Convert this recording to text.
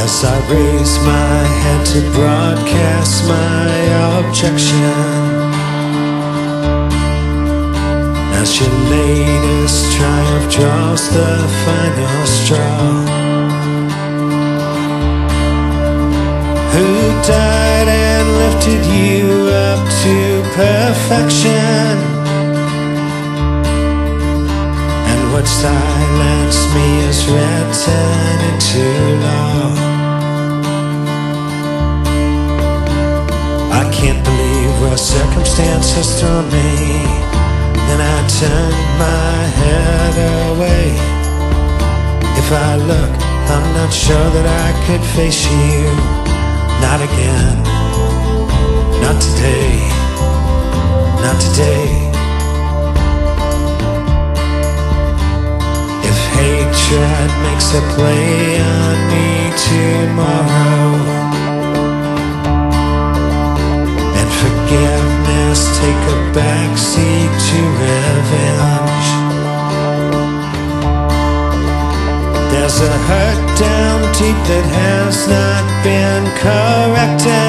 As I raise my head to broadcast my objection. As your latest triumph draws the final straw. Who died and lifted you up to perfection? And what silenced me is written into law believe where circumstance has thrown me Then I turn my head away. If I look, I'm not sure that I could face you. Not again. Not today. Not today. If hatred makes a play on me tomorrow backseat to revenge There's a hurt down deep that has not been corrected